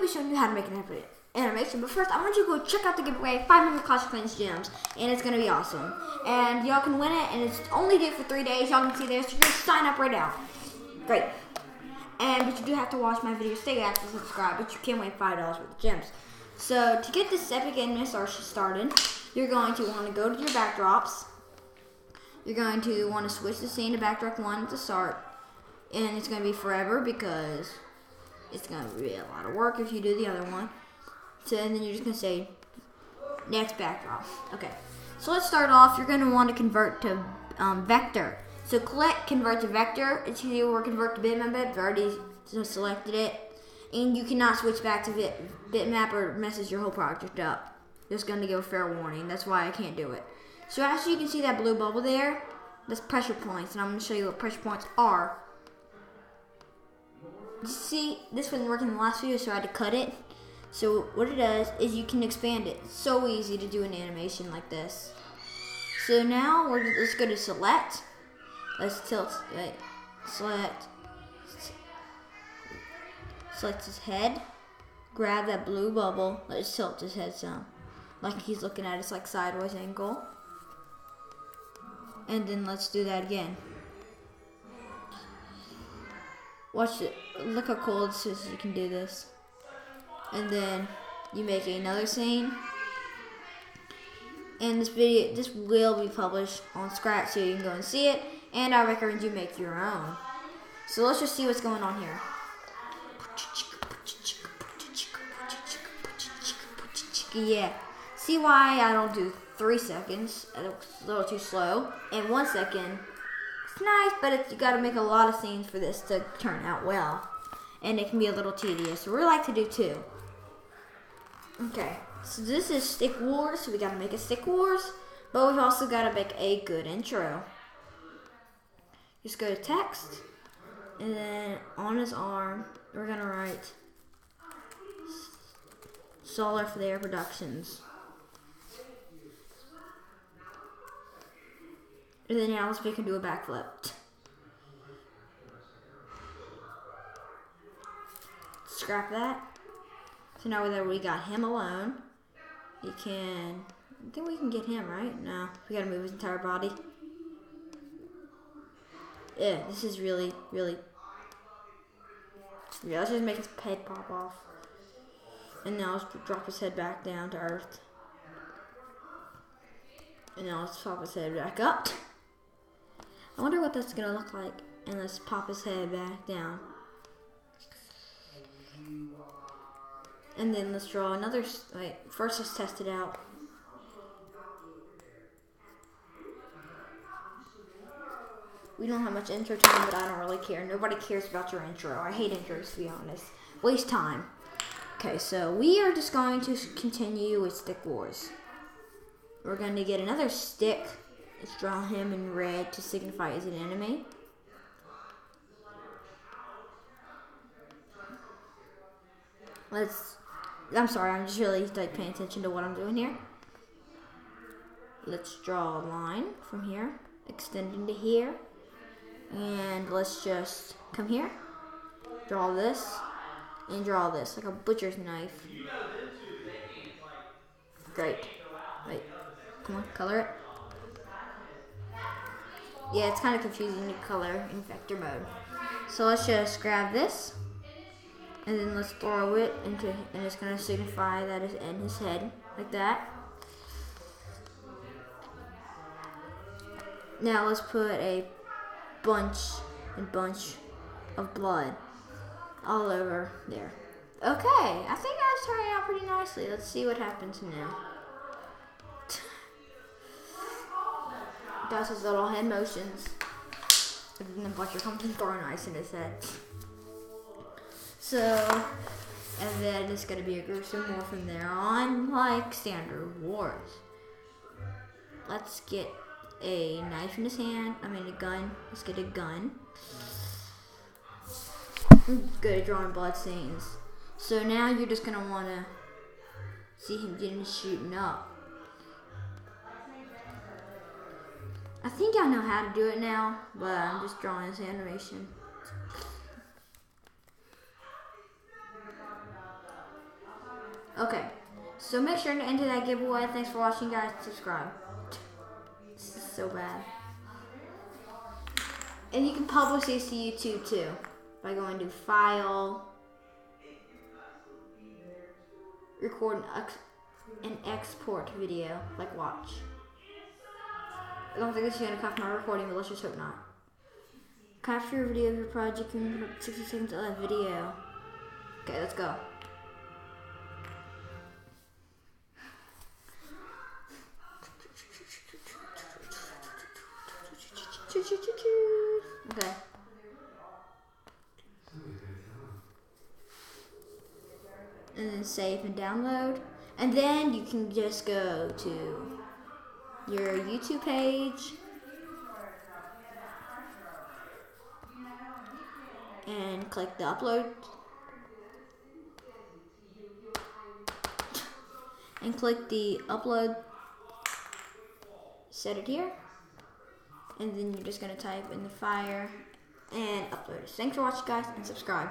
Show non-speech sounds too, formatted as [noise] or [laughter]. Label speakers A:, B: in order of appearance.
A: be showing you how to make an animation. But first, I want you to go check out the giveaway, 500 Clash of Clans gems, and it's gonna be awesome. And y'all can win it, and it's only due for three days. Y'all can see there, so just sign up right now. Great. And but you do have to watch my video. Stay active, subscribe, but you can win five dollars worth of gems. So to get this epic MSR started, you're going to want to go to your backdrops. You're going to want to switch the scene to backdrop one to start, and it's going to be forever because it's going to be a lot of work if you do the other one. So and then you're just going to say next backdrop. Okay. So let's start off. You're going to want to convert to um, vector. So click convert to vector. It's either or convert to bitmap. I've already selected it. And you cannot switch back to bit, bitmap or messes your whole project up. Just going to give a fair warning. That's why I can't do it. So as you can see that blue bubble there, that's pressure points. And I'm going to show you what pressure points are. See, this wasn't working in the last video, so I had to cut it. So what it does is you can expand it. So easy to do an animation like this. So now we're let's go to select. Let's tilt. Wait, select. Select his head. Grab that blue bubble. Let's tilt his head some, like he's looking at us like sideways angle. And then let's do that again. Watch it. Look how is. You can do this and then you make another scene. And this video, this will be published on Scratch, so you can go and see it. And I recommend you make your own. So let's just see what's going on here. Yeah. See why I don't do three seconds? It's a little too slow. And one second. Nice, but it's, you got to make a lot of scenes for this to turn out well. And it can be a little tedious. So we like to do two. Okay, so this is Stick Wars, so we gotta make a Stick Wars, but we've also gotta make a good intro. Just go to text, and then on his arm, we're gonna write Solar Flare Productions. And then make him do a backflip. Scrap that. So now that we got him alone, we can. I think we can get him right. No, we gotta move his entire body. Yeah, this is really, really. Yeah, let's just make his head pop off. And now let's drop his head back down to earth. And now let's pop his head back up. I wonder what that's gonna look like. And let's pop his head back down. And then let's draw another, wait, first let's test it out. We don't have much intro time, but I don't really care. Nobody cares about your intro. I hate intros, to be honest. Waste time. Okay, so we are just going to continue with Stick Wars. We're going to get another stick. Let's draw him in red to signify as an enemy. Let's I'm sorry, I'm just really like paying attention to what I'm doing here. Let's draw a line from here, extending to here. And let's just come here, draw this, and draw this, like a butcher's knife. Great. Wait, come on, color it. Yeah, it's kind of confusing to color in vector mode. So let's just grab this and then let's throw it into, and it's going to signify that it's in his head, like that. Now let's put a bunch and bunch of blood all over there. Okay, I think that's turning out pretty nicely. Let's see what happens now. Does his little head motions. And then the butcher comes and throws ice in his head. So, and then it's gonna be a gruesome war from there on, like standard wars. Let's get a knife in his hand. I mean a gun. Let's get a gun. Good at drawing blood stains. So now you're just gonna wanna see him getting shooting up. I think I know how to do it now, but I'm just drawing this animation. Okay, so make sure to enter that giveaway. Thanks for watching, guys. Subscribe. This is so bad. And you can publish these to YouTube too by going to File, Record an, an export video, like watch. I don't think this is gonna capture my recording, but let's just hope not. Capture a video of your project put 60 seconds of that video. Okay, let's go. Okay. And then save and download. And then you can just go to your YouTube page. And click the upload. [laughs] And click the upload. Set it here and then you're just gonna type in the fire and upload it. Thanks for watching guys and subscribe.